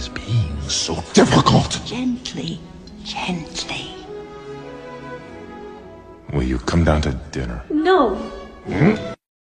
is being so difficult? Gently, gently. Will you come down to dinner? No. Hmm?